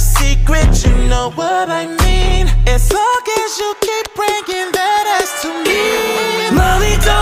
secret, you know what I mean. As long as you keep bringing that ass to me, mommy, do